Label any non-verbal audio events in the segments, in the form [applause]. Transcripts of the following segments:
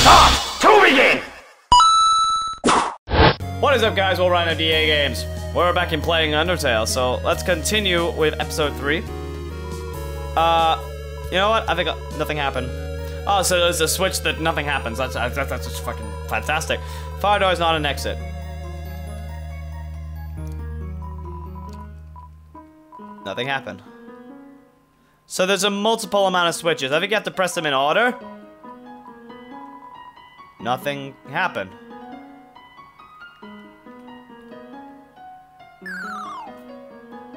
Start to begin! What is up, guys? Ryan of DA Games. We're back in playing Undertale, so let's continue with episode 3. Uh, you know what? I think nothing happened. Oh, so there's a switch that nothing happens. That's, that's, that's just fucking fantastic. Fire door is not an exit. Nothing happened. So there's a multiple amount of switches. I think you have to press them in order. Nothing happened.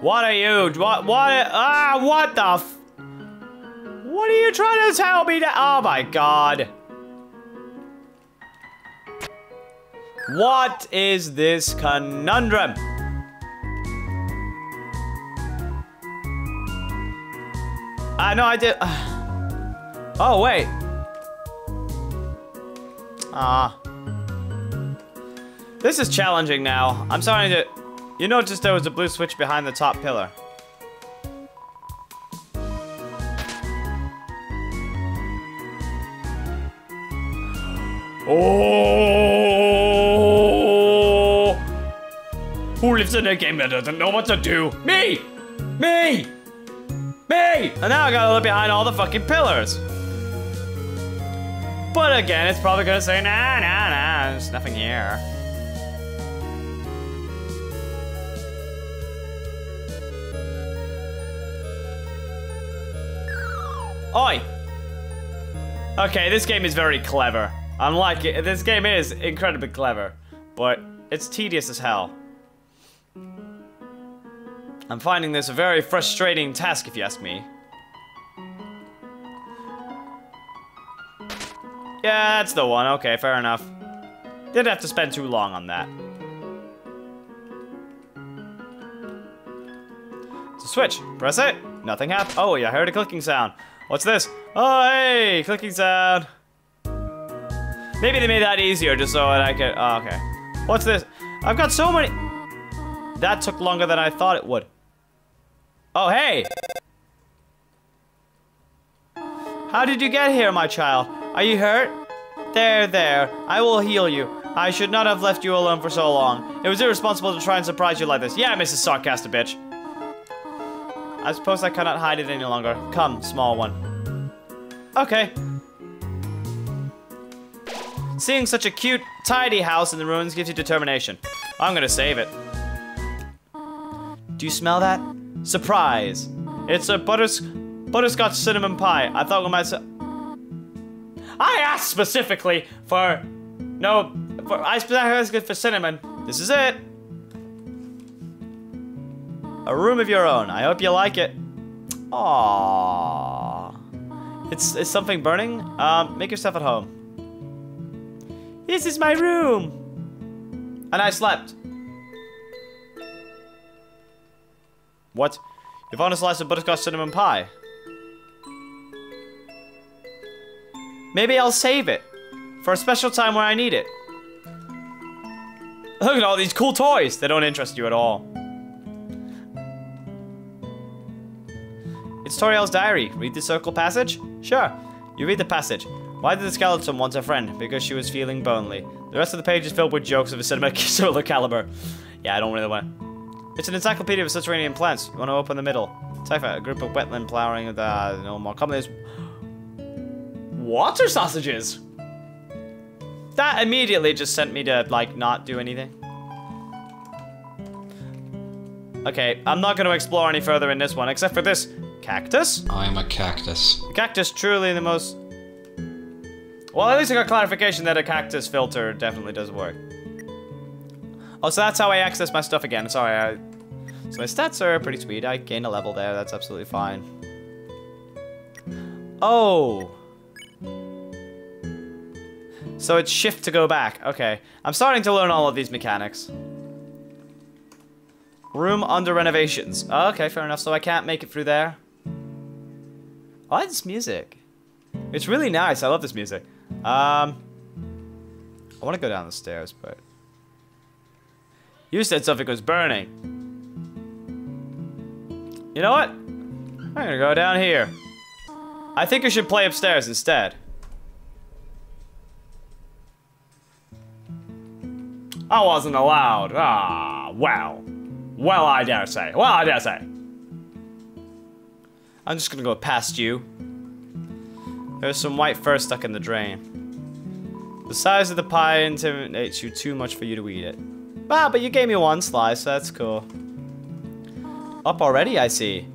What are you? What? What? Ah! What the? F what are you trying to tell me? To, oh my god! What is this conundrum? I know I did. oh wait. Ah. This is challenging now. I'm starting to. You noticed there was a blue switch behind the top pillar. Oh! Who lives in a game that doesn't know what to do? Me! Me! Me! And now I gotta look behind all the fucking pillars. But again, it's probably gonna say, nah, nah, nah, there's nothing here. Oi! Okay, this game is very clever. Unlike it, this game is incredibly clever, but it's tedious as hell. I'm finding this a very frustrating task, if you ask me. Yeah, that's the one. Okay, fair enough. Didn't have to spend too long on that. It's a switch. Press it. Nothing happened. Oh, yeah, I heard a clicking sound. What's this? Oh, hey, clicking sound. Maybe they made that easier just so that I could, oh, okay. What's this? I've got so many. That took longer than I thought it would. Oh, hey. How did you get here, my child? Are you hurt? There, there. I will heal you. I should not have left you alone for so long. It was irresponsible to try and surprise you like this. Yeah, Mrs. Sarcastic bitch. I suppose I cannot hide it any longer. Come, small one. Okay. Seeing such a cute, tidy house in the ruins gives you determination. I'm gonna save it. Do you smell that? Surprise! It's a butters butterscotch cinnamon pie. I thought we myself. I asked specifically for no. For, I specifically asked for cinnamon. This is it. A room of your own. I hope you like it. Aww. It's, is something burning? Um, make yourself at home. This is my room. And I slept. What? You found a slice of butterscotch cinnamon pie. Maybe I'll save it. For a special time where I need it. Look at all these cool toys. They don't interest you at all. It's Toriel's diary. Read the circle passage? Sure. You read the passage. Why did the skeleton want a friend? Because she was feeling lonely. The rest of the page is filled with jokes of a cinema [laughs] similar caliber. Yeah, I don't really want It's an encyclopedia of subterranean plants. You want to open the middle. Typha, a group of wetland plowering the uh, no more common is water sausages. That immediately just sent me to like not do anything. Okay, I'm not going to explore any further in this one, except for this cactus. I'm a cactus. Cactus truly the most... Well, at least I got clarification that a cactus filter definitely does work. Oh, so that's how I access my stuff again. Sorry, I... So my stats are pretty sweet. I gained a level there. That's absolutely fine. Oh. So it's shift to go back. Okay. I'm starting to learn all of these mechanics. Room under renovations. okay, fair enough. So I can't make it through there. I like this music. It's really nice. I love this music. Um, I want to go down the stairs, but... You said something was burning. You know what? I'm gonna go down here. I think you should play upstairs instead. I wasn't allowed. Ah, well. Well, I dare say. Well, I dare say. I'm just gonna go past you. There's some white fur stuck in the drain. The size of the pie intimidates you too much for you to eat it. Wow, but you gave me one slice, so that's cool. Up already, I see.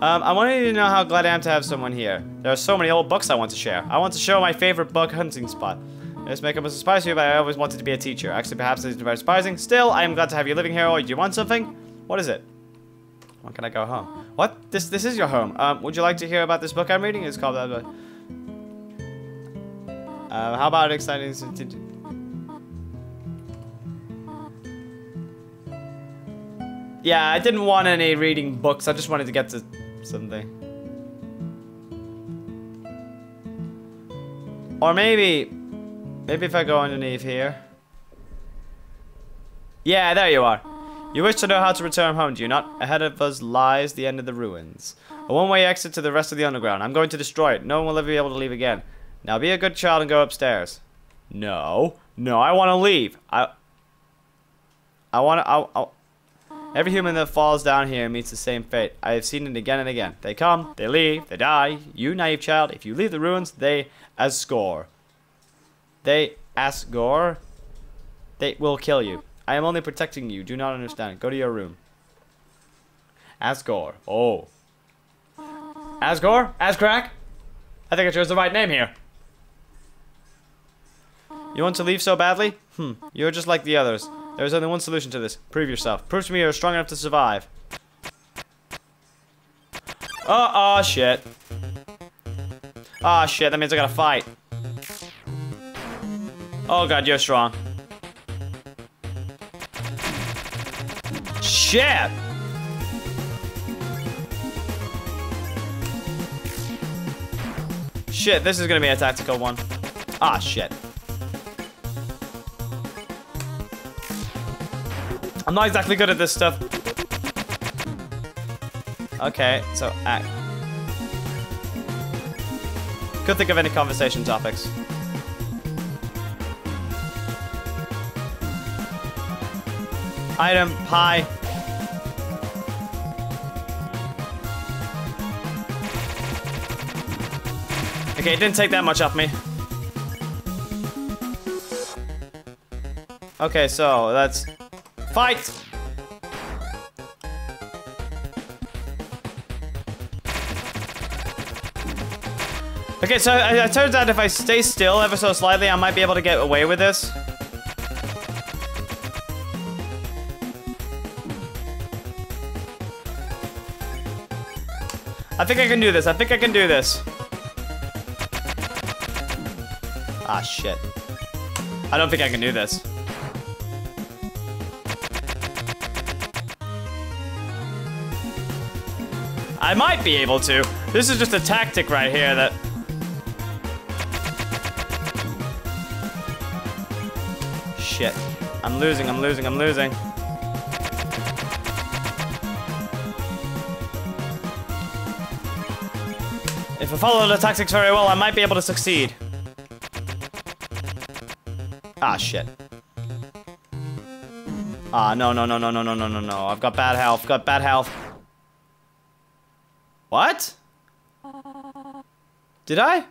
Um, I wanted you to know how glad I am to have someone here. There are so many old books I want to share. I want to show my favorite book hunting spot. This makeup come as a surprise but I always wanted to be a teacher. Actually, perhaps it's very surprising. Still, I am glad to have you living here. Oh, do you want something? What is it? When can I go home? What? This this is your home. Um, would you like to hear about this book I'm reading? It's called... Uh, uh, how about exciting... Yeah, I didn't want any reading books. I just wanted to get to something. Or maybe... Maybe if I go underneath here. Yeah, there you are. You wish to know how to return home, do you not? Ahead of us lies the end of the ruins. A one-way exit to the rest of the underground. I'm going to destroy it. No one will ever be able to leave again. Now be a good child and go upstairs. No. No, I want to leave. I... I want to... I, I, Every human that falls down here meets the same fate. I have seen it again and again. They come, they leave, they die. You, naive child, if you leave the ruins, they Asgore. They Asgore. They will kill you. I am only protecting you. Do not understand. Go to your room. Asgore. Oh. Asgore? Ascrack? I think I chose the right name here. You want to leave so badly? Hmm. You're just like the others. There is only one solution to this. Prove yourself. Prove to me you're strong enough to survive. Oh, oh, shit. Oh, shit. That means I gotta fight. Oh, God, you're strong. Shit! Shit, this is gonna be a tactical one. Ah, shit. I'm not exactly good at this stuff. Okay, so act. Could think of any conversation topics. Item, hi. Okay, it didn't take that much off me. Okay, so that's Fight! Okay, so it turns out if I stay still ever so slightly, I might be able to get away with this. I think I can do this. I think I can do this. Ah, shit. I don't think I can do this. I might be able to. This is just a tactic right here that... Shit. I'm losing, I'm losing, I'm losing. If I follow the tactics very well, I might be able to succeed. Ah, shit. Ah, no, no, no, no, no, no, no, no, no. I've got bad health, got bad health. What? Did I?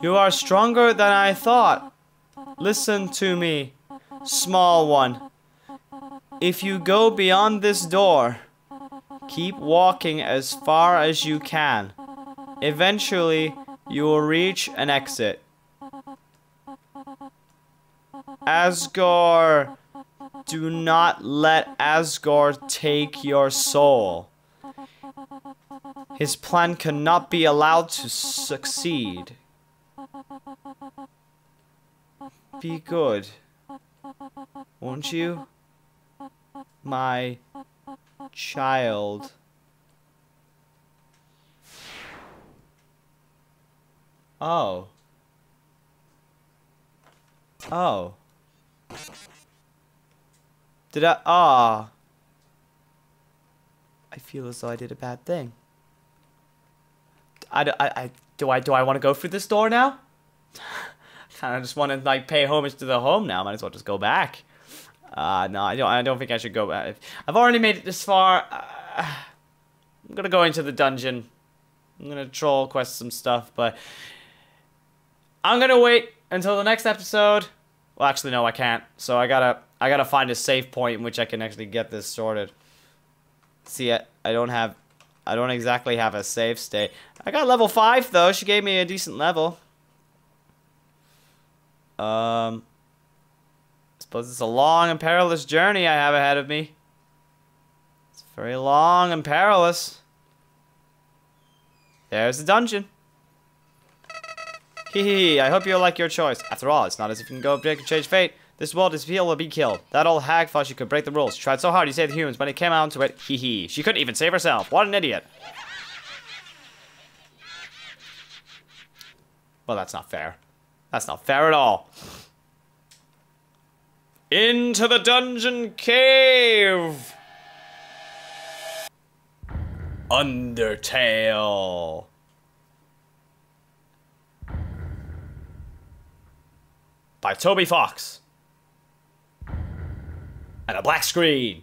You are stronger than I thought. Listen to me, small one. If you go beyond this door, keep walking as far as you can. Eventually, you will reach an exit. Asgore, do not let Asgore take your soul. His plan cannot be allowed to succeed. Be good. Won't you? My child. Oh. Oh. Did I? Ah. Oh. I feel as though I did a bad thing. I, I, I do I do I want to go through this door now? [laughs] kind of just want to like pay homage to the home now. Might as well just go back. Uh, no, I don't. I don't think I should go back. I've already made it this far. Uh, I'm gonna go into the dungeon. I'm gonna troll quest some stuff, but I'm gonna wait until the next episode. Well, actually, no, I can't. So I gotta, I gotta find a safe point in which I can actually get this sorted. See, I, I don't have, I don't exactly have a safe state. I got level five though. She gave me a decent level. Um, suppose it's a long and perilous journey I have ahead of me. It's very long and perilous. There's the dungeon. Hee hee, I hope you like your choice. After all, it's not as if you can go break and change fate. This world is feel will be killed. That old hag thought she could break the rules. She tried so hard to save the humans, but it came out to it, hee hee. She couldn't even save herself. What an idiot. Well, that's not fair. That's not fair at all. Into the dungeon cave! Undertale. By Toby Fox. And a black screen.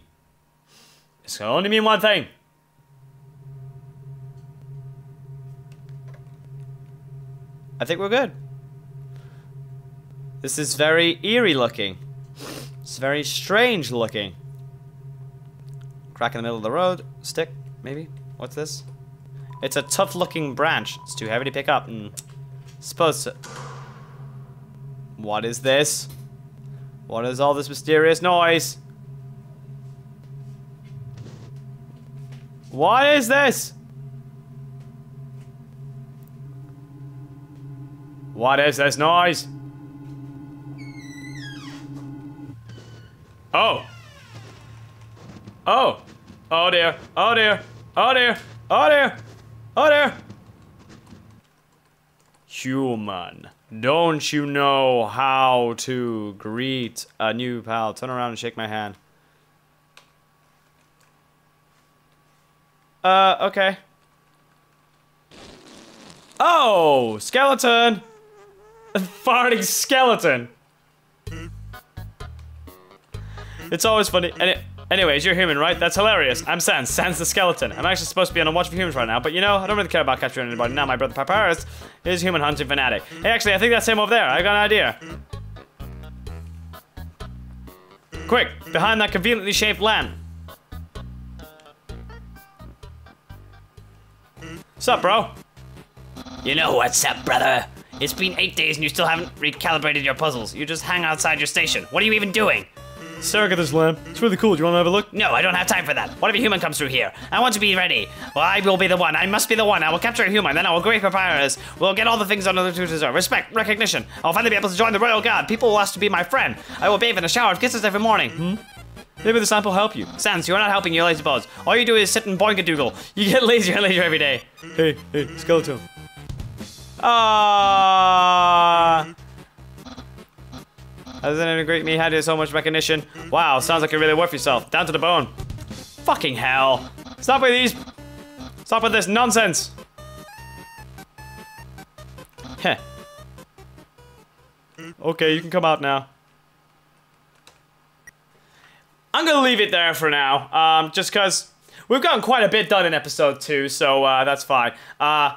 This can only mean one thing. I think we're good. This is very eerie looking. It's very strange looking. Crack in the middle of the road. Stick, maybe? What's this? It's a tough looking branch. It's too heavy to pick up hmm. and supposed to... What is this? What is all this mysterious noise? What is this? What is this noise? Oh. Oh. Oh dear. Oh dear. Oh dear. Oh dear. Oh dear. Human. Don't you know how to greet a new pal? Turn around and shake my hand. Uh, okay. Oh, skeleton! [laughs] Farting skeleton! It's always funny. Any anyways, you're human, right? That's hilarious. I'm Sans. Sans the skeleton. I'm actually supposed to be on a watch for humans right now, but you know, I don't really care about capturing anybody. Now my brother Papyrus is human hunting fanatic. Hey, actually, I think that's him over there. I got an idea. Quick, behind that conveniently shaped lamp. Sup, bro? You know what's up, brother? It's been eight days and you still haven't recalibrated your puzzles. You just hang outside your station. What are you even doing? Stare at this lamp. It's really cool. Do you want to have a look? No, I don't have time for that. What if a human comes through here? I want to be ready. Well, I will be the one. I must be the one. I will capture a human. Then I will great papyrus. We'll get all the things under the two deserve. Respect, recognition. I'll finally be able to join the royal guard. People will ask to be my friend. I will bathe in a shower of kisses every morning. Hmm? Maybe the sample help you. Sans, you're not helping, your lazy balls. All you do is sit and boink a doodle. You get [laughs] lazier and lazier every day. Hey, hey, skeleton. Ah. Doesn't it greet me? Had so much recognition. Wow, sounds like you're really worth yourself. Down to the bone. Fucking hell. Stop with these. Stop with this nonsense. Heh. Okay, you can come out now. I'm gonna leave it there for now, um, just because we've gotten quite a bit done in episode two, so uh, that's fine. Uh,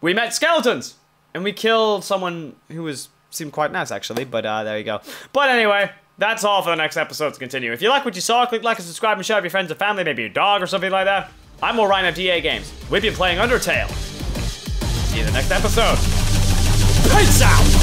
we met skeletons, and we killed someone who was seemed quite nice actually, but uh, there you go. But anyway, that's all for the next episode to continue. If you like what you saw, click like and subscribe and share with your friends and family, maybe your dog or something like that. I'm Orion of DA Games. We've been playing Undertale. See you in the next episode. Peace out!